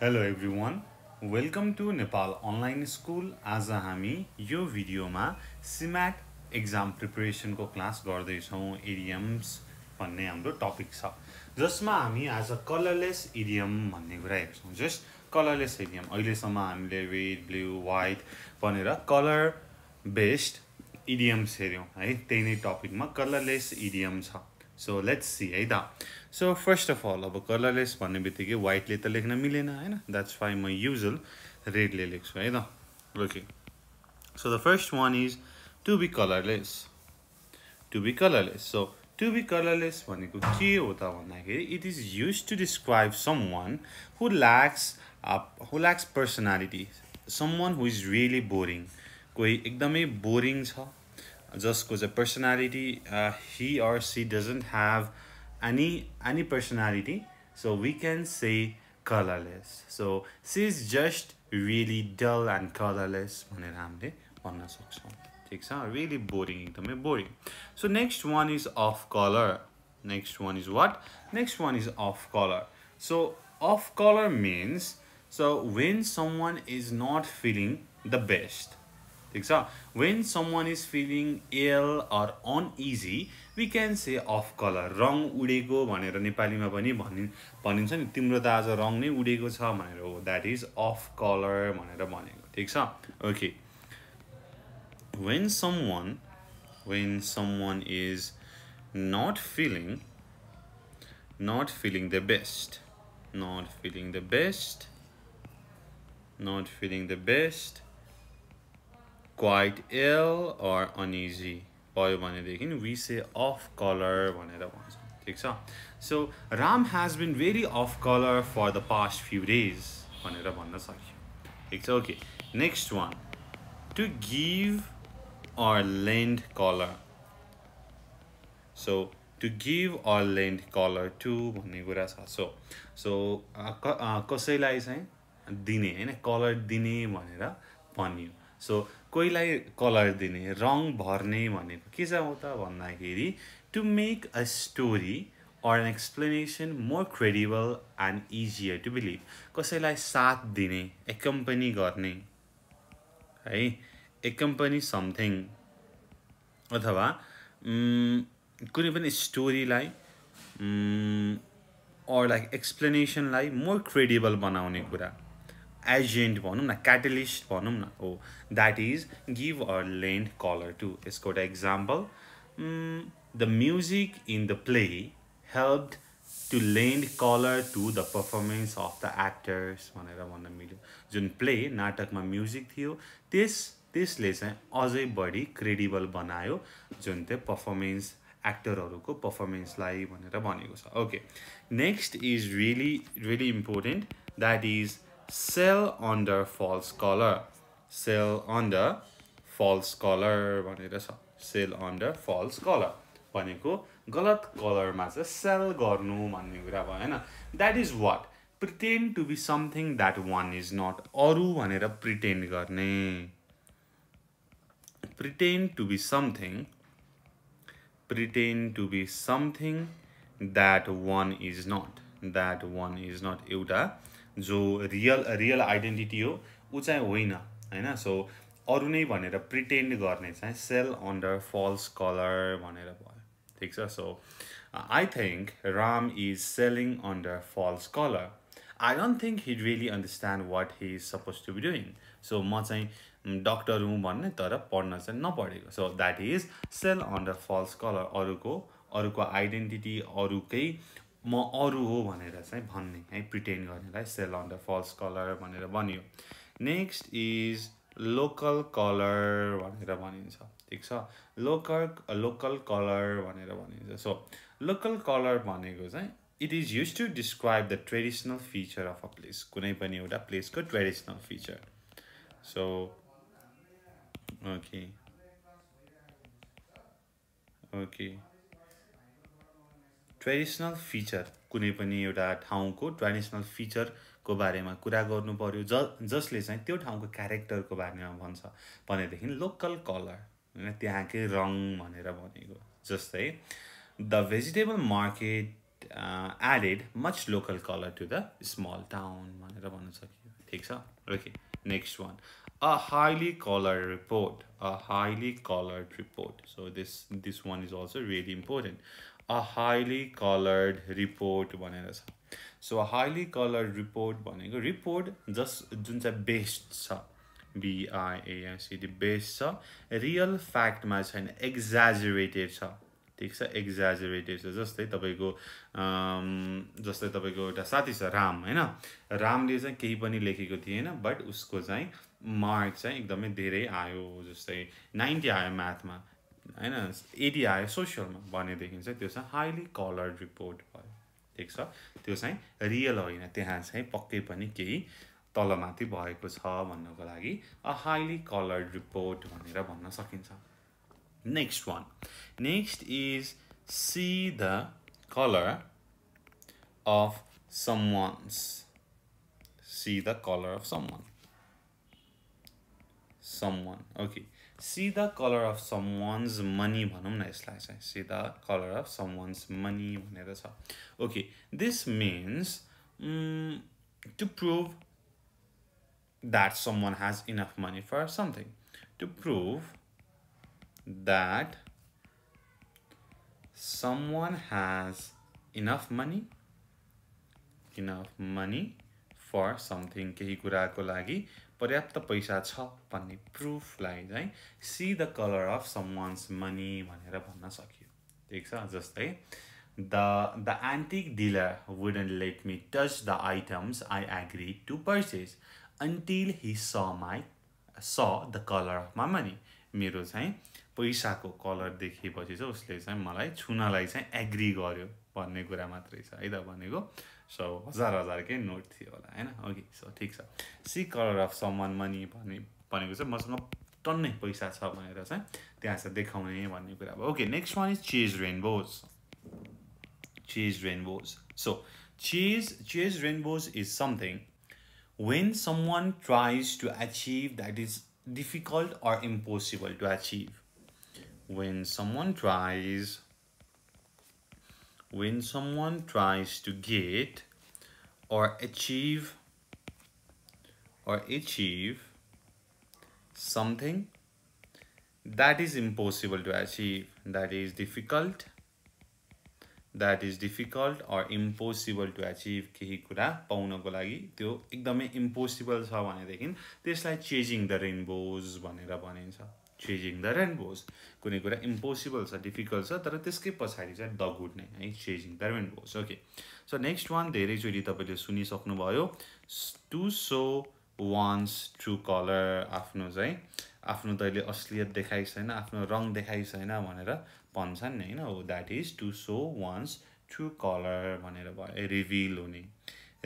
Hello everyone welcome to Nepal online school आज हामी यो भिडियोमा सिम्याट एक्जाम प्रिपरेसनको क्लास गर्दैछौँ इडियम्स भन्ने हाम्रो टपिक छ। जसमा हामी आज कलरलेस इडियम भन्ने कुरा हेर्छौँ। जस्ट कलरलेस इडियम अहिलेसम्म हामीले रेड ब्लू वाइट भनेर कलर बेस्ड इडियम्स हेऱ्यौँ। है त्यही नै टपिकमा कलरलेस इडियम छ। सो लेट्स सी है त सो फर्स्ट अफ अल अब कलरलेस भन्ने बित्तिकै वाइटले त लेख्न मिलेन होइन? द्याट्स वाइ म युजल रेडले लेख्छु है त okay so the first one is to be colourless to be colourless so to be colourless भनेको के हो त भन्दाखेरि it is use to describe someone who lacks who lacks personality someone who is really boring कोही एकदमै boring छ जसको चाहिँ personality he or she doesn't have any any personality so we can say colorless. So she is just really dull and colorless. भनेर हामीले भन्न सक्छौँ ठिक छ रियली बोरिङ एकदमै boring so next one is off colour next one is what next one is off colour so off colour means so when someone is not feeling the best ठिक छ when someone is feeling ill or uneasy we can say off colour रङ उडेको भनेर नेपालीमा पनि भनि भनिन्छ नि तिम्रो त आज रङ नै उडेको छ भनेर हो। द्याट इज अफ कलर भनेर भनेको। ठिक छ? Okay when someone when someone is not feeling not feeling the best not feeling the best not feeling the best quite ill or uneasy भयो भनेदेखि वी से अफ कलर भनेर भन्छ। ठिक छ? So Ram has been very off colour for the past few days भनेर भन्न सक्यो। ठिक छ? Okay next one to give or lend colour so to give or lend colour to भन्ने कुरा छ। सो सो कसैलाई चाहिँ दिने होइन कलर दिने भनेर भनियो। सो कोहीलाई कलर दिने रङ भर्ने भनेको के हो त भन्दाखेरि to make a story or an explanation more credible and easier to believe कसैलाई साथ दिने एकम्पनी गर्ने है? एकम्पनी समथिङ अथवा कुनै पनि स्टोरीलाई अर लाइक एक्सप्लेनेसनलाई मोर क्रेडिबल बनाउने कुरा। एजेन्ट भनौँ न क्याटलिस्ट भनौँ न हो। That is give or lend colour to यसको एउटा example the music in the play help to lend colour to the performance of the actors भनेर भन्न मिल्यो। जुन प्ले नाटकमा म्युजिक थियो त्यस त्यसले चाहिँ अझै बढी क्रेडिबल बनायो जुन चाहिँ पर्फर्मेन्स एक्टरहरूको पर्फर्मेन्सलाई भनेर भनेको छ। Okay next is really really important that is sell under false colour sell under false colour भनेर छ। सेल अन्डर फल्स कलर भनेको गलत कलरमा चाहिँ सेल गर्नु भन्ने कुरा भयो होइन? That is what pretend to be something that one is not अरू भनेर प्रिटेन्ड गर्ने। Pretend to be something pretend to be something that one is not that one is not एउटा जो रियल रियल आइडेन्टिटी हो ऊ चाहिँ होइन होइन? सो अरू नै भनेर प्रिटेन्ड गर्ने चाहिँ सेल अन्डर फल्स कलर भनेर भयो। ठिक छ? So I think Ram is selling under false colour I don't think he really understand what he is suppose to be doing so म चाहिँ डक्टर हुँ भन्ने तर पढ्न चाहिँ नपढेको। So that is sell under false colour अरूको अरूको आइडेन्टिटी अरूकै म अरू हो भनेर चाहिँ भन्ने है प्रिटेन्ड गर्नेलाई सेल अन्डर फल्स कलर भनेर भनियो। नेक्स्ट इज लोकल कलर भनेर भनिन्छ ठिक छ? लोकल लोकल कलर भनेर भनिन्छ। सो लोकल कलर भनेको चाहिँ it is use to describe the traditional feature of a place कुनै पनि एउटा प्लेसको traditional feature so okay okay traditional feature कुनै पनि एउटा ठाउँको ट्रेडिसनल फिचरको बारेमा कुरा गर्नु पऱ्यो ज जसले चाहिँ त्यो ठाउँको क्यारेक्टरको बारेमा भन्छ। भनेदेखि लोकल कलर होइन त्यहाँकै रङ भनेर भनेको जस्तै the vegetable market added much local color to the small town भनेर भन्न सकियो। ठिक छ? Okay next one a highly colored report a highly colored report. So this this one is also really important. A highly colored report भनेर छ. So highly colour report भनेको report जस जुन चाहिँ बेस्ट छ बिआइएसिडी बेस्ट छ रियल फ्याक्टमा छैन एक्जाजुरेटेड छ. ठिक छ? एक्जाजुरेटेड छ जस्तै तपाईँको जस्तै तपाईँको एउटा साथी छ राम होइन? रामले चाहिँ केही पनि लेखेको थिएन बट उसको चाहिँ मार्क चाहिँ एकदमै धेरै आयो जस्तै नाइन्टी आयो म्याथमा होइन एटी आयो सोसियलमा भनेदेखि चाहिँ त्यो चाहिँ हाइली कलर्ड रिपोर्ट भयो। ठिक छ? त्यो चाहिँ रियल होइन त्यहाँ चाहिँ पक्कै पनि केही तलमाथि भएको छ भन्नको लागि अ हाइली कलर्ड रिपोर्ट भनेर भन्न सकिन्छ। Next one. Next is see the color of someone's see the color of someone. Someone okay see the color of someone's money भनौँ न यसलाई चाहिँ see the color of someone's money भनेर छ okay this means um, to prove that someone has enough money for something to prove that someone has enough money enough money for something केही कुराको लागि पर्याप्त पैसा छ भन्ने प्रुफलाई चाहिँ see the colour of someone's money भनेर भन्न सकियो। ठिक छ? जस्तै the the antique dealer wouldn't let me touch the items I agree to purchase until he saw my saw the colour of my money मेरो चाहिँ पैसाको कलर देखेपछि चाहिँ उसले चाहिँ मलाई छुनलाई चाहिँ एग्री गर्यो। भन्ने कुरा मात्रै छ है त भनेको? सो हजार हजारकै नोट थियो होला होइन? ओके सो ठिक छ। See colour of someone money भन्ने भनेको चाहिँ मसँग टन्नै पैसा छ भनेर चाहिँ त्यहाँ चाहिँ देखाउने भन्ने कुरा भयो। Okay next one is chase rainbows chase rainbows so chase chase rainbows is something when someone tries to achieve that is difficult or impossible to achieve. When someone tries when someone tries to get or achieve or achieve something that is impossible to achieve. That is difficult that is difficult or impossible to achieve केही कुरा पाउनको लागि त्यो एकदमै impossible छ भनेदेखि त्यसलाई chasing the rainbows भनेर भनिन्छ। चेजिङ द रेनबोज कुनै कुरा इम्पोसिबल छ डिफिकल्ट छ तर त्यसकै पछाडि चाहिँ द गुड नै है chasing the rainbows okay so next one धेरैचोटि तपाईँले सुनिसक्नुभयो। To show one's true colour आफ्नो चाहिँ आफ्नो तैँले असलियत देखाइ छैन आफ्नो रङ देखाइ छैन भनेर भन्छन् नि होइन? हो that is to show one's true colour भनेर भयो। रिभिल हुने।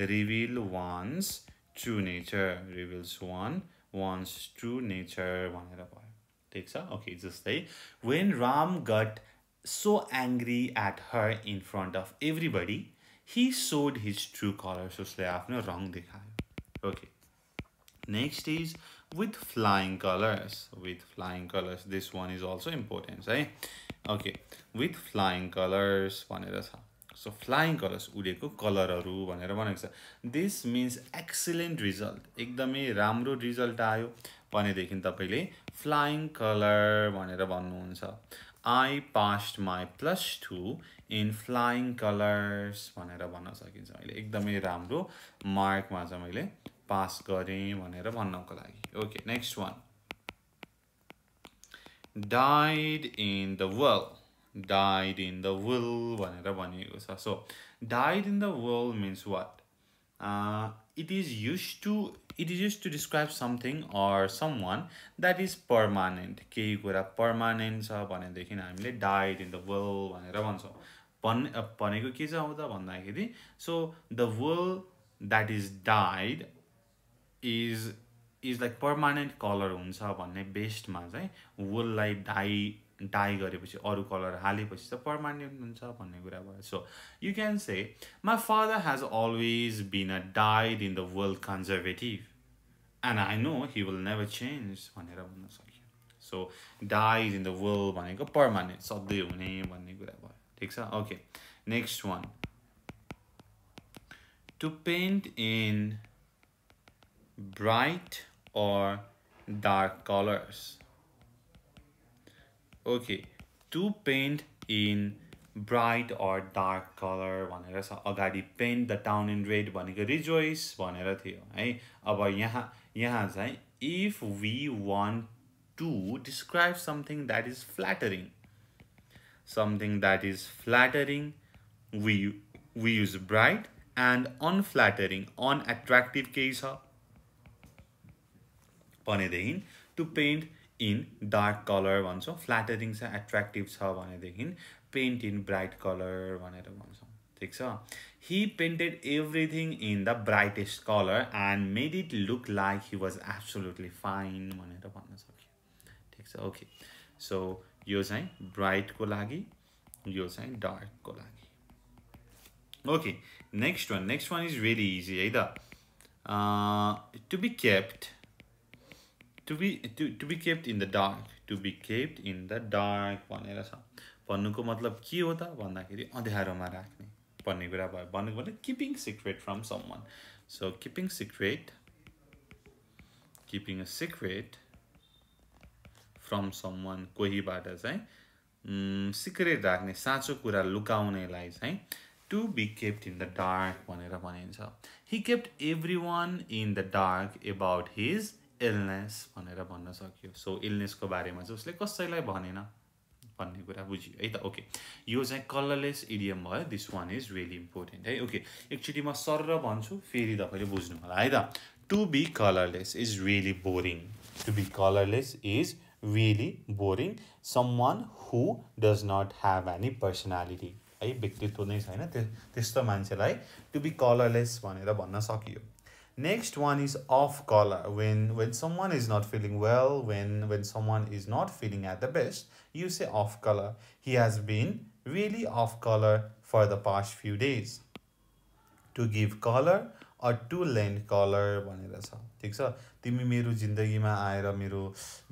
Reveal one's true nature reveals one one's true nature भनेर भयो। ठिक छ? ओके जस्तै when Ram got so angry at her in front of everybody he showed his true colours उसले आफ्नो रङ देखायो। Okay next is with flying colours with flying colours this one is also important है okay with flying colours भनेर छ. So flying colours उडेको कलरहरू भनेर भनेको छ. दिस मिन्स एक्सिलेन्ट रिजल्ट एकदमै राम्रो रिजल्ट आयो भनेदेखि तपाईँले फ्लाइङ कलर भनेर भन्नुहुन्छ. I passed my plus two in flying colours भनेर भन्न सकिन्छ मैले. एकदमै राम्रो मार्कमा चाहिँ मैले पास गरेँ भनेर भन्नको लागि. Okay next one dyed in the world died in the will भनेर भनिएको छ so died in the will means what uh, it is used to it is used to describe something or someone that is permanent केही कुरा permanent छ भनेदेखि हामीले died in the will भनेर भन्छौँ भन् भनेको के छ त भन्दाखेरि so the will that is died is is like permanent colour हुन्छ भन्ने बेस्टमा चाहिँ वुललाई डाई डाई गरेपछि अरू कलर हालेपछि त पर्मानेन्ट हुन्छ भन्ने कुरा भयो। So you can say my father has always been a dyed in the world conservative and I know he will never change भनेर भन्न सकियो। So dyed in the world भनेको पर्मानेन्ट सधैँ हुने भन्ने कुरा भयो। ठिक छ? Okay next one to paint in bright or dark colors. Okay, to paint in bright or dark colour भनेर छ अगाडि paint the town in red भनेको रिजोइस भनेर थियो है अब यहाँ यहाँ चाहिँ if we want to describe something that is flattering something that is flattering we we use bright and unflattering unattractive केही छ भनेदेखि to paint in dark colour भन्छौँ फ्ल्याटरिङ छ एट्र्याक्टिभ छ भनेदेखि पेन्ट इन ब्राइट कलर भनेर भन्छौँ। ठिक छ? He painted everything in the brightest colour and made it look like he was absolutely fine भनेर भन्न सक्यो। ठिक छ? ओके सो यो चाहिँ ब्राइटको लागि यो चाहिँ डार्कको लागि। Okay next one next one is very easy है त? To be kept to be to to be kept in the dark to be kept in the dark भनेर छ। भन्नुको मतलब के हो त? भन्दाखेरि अँध्यारोमा राख्ने भन्ने कुरा भयो। भन्नुको मतलब keeping secret from someone so keeping secret keeping a secret from someone कोहीबाट चाहिँ सिक्रेट राख्ने साँचो कुरा लुकाउनेलाई चाहिँ to be kept in the dark भनेर भनिन्छ। He kept everyone in the dark about his illness भनेर भन्न सक्यो। सो इलनेसको बारेमा चाहिँ उसले कसैलाई भनेन भन्ने कुरा बुझ्यो। है त ओके यो चाहिँ कलरलेस इडियम भयो। This one is really important है? ओके एकचोटि म सर र भन्छु फेरि तपाईँले बुझ्नु होला है त? To be colourless is really boring to be colourless is really boring someone who does not have any personality है व्यक्तित्व नै छैन त्यस्तो मान्छेलाई टु बी कलरलेस भनेर भन्न सकियो। next one is off colour when when some one is not feeling well when when some one is not feeling at the best you say off colour he has been really off colour for the past few days to give colour a to lend colour भनेर छ ठिक छ तिमी मेरो जिन्दगीमा आएर मेरो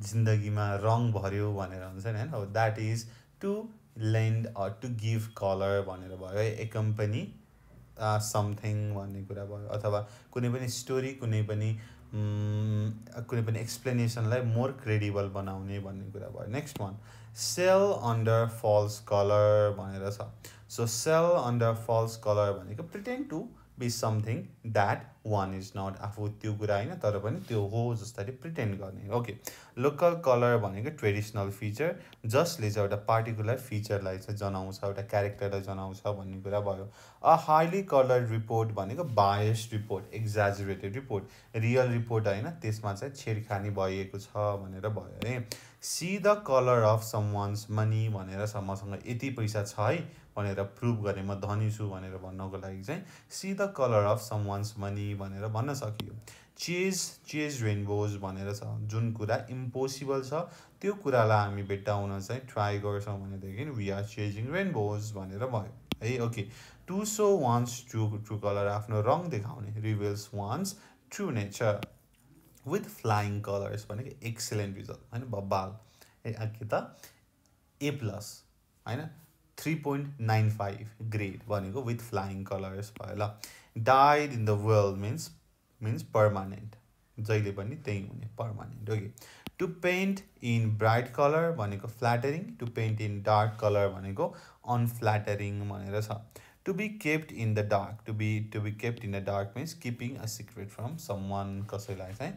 जिन्दगीमा रङ भर्यो भनेर हुन्छ नि होइन that is to lend to give colour भनेर भयो है कम्पनी समथिङ भन्ने कुरा भयो अथवा कुनै पनि स्टोरी कुनै पनि कुनै पनि एक्सप्लेनेसनलाई मोर क्रेडिबल बनाउने भन्ने कुरा भयो। Next one sell under false colour भनेर छ। So sell under false colour भनेको pretend to be something that one is not आफू त्यो कुरा होइन तर पनि त्यो हो जसरी प्रिटेन्ड गर्ने। ओके लोकल कलर भनेको ट्रेडिसनल फिचर जसले चाहिँ एउटा पार्टिकुलर फिचरलाई चाहिँ जनाउँछ एउटा क्यारेक्टरलाई जनाउँछ भन्ने कुरा भयो। अ हाइली कलर रिपोर्ट भनेको bias report exaggerated report real report होइन त्यसमा चाहिँ छेडखानी भइएको छ भनेर भयो है। See the colour of someone's money भनेर मसँग यति पैसा छ है। भनेर प्रुभ गरेँ म धनी छु भनेर भन्नको लागि चाहिँ see the colour of someone's money भनेर भन्न सकियो। चेज चेज रेनबोज भनेर छ। जुन कुरा इम्पोसिबल छ त्यो कुरालाई हामी भेट्टाउन चाहिँ ट्राई गर्छौँ भनेदेखि वी आर चेजिङ रेनबोज भनेर भयो। है okay to show one's true true colour आफ्नो रङ देखाउने reveals one's true nature with flying colours भनेको एक्सिलेन्ट रिजल्ट होइन बब्बाल। ए के त ए प्लस होइन? Three point nine five grade भनेको विथ फ्लाइङ कलर्स भयो ल। Dyed in the world means means permanent जहिले पनि त्यही हुने permanent okay to paint in bright colour भनेको flattering to paint in dark colour भनेको अनफ्ल्याटरिङ भनेर छ। To be kept in the dark to be to be kept in the dark means keeping a secret from some कसैलाई चाहिँ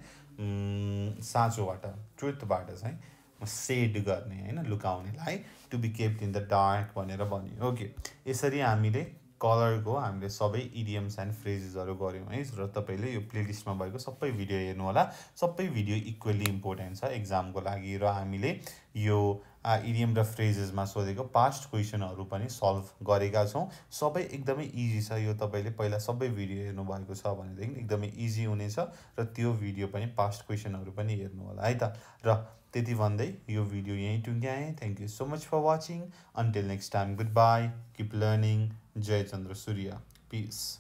साँचोबाट ट्रुथबाट चाहिँ सेड गर्ने होइन लुकाउनेलाई to be kept in the dark भनेर भन्यो। ओके यसरी हामीले कलरको हामीले सबै इडियम्स एन्ड फ्रेजेसहरू गऱ्यौँ है र तपाईँले यो प्लेलिस्टमा भएको सबै भिडियो हेर्नु होला। सबै भिडियो इक्वल्ली इम्पोर्टेन्ट छ एक्जामको लागि र हामीले यो इडियम र फ्रेजेसमा सोधेको पास्ट क्वेसनहरू पनि सल्भ गरेका छौँ। सबै एकदमै इजी छ यो तपाईँले पहिला सबै भिडियो हेर्नुभएको छ भनेदेखि एकदमै इजी हुनेछ र त्यो भिडियो पनि पास्ट क्वेसनहरू पनि हेर्नु होला है त। र त्यति भन्दै यो भिडियो यहीँ टुङ्ग्याएँ। Thank you so much for watching until next time goodbye keep learning Jayachandra Surya. Peace.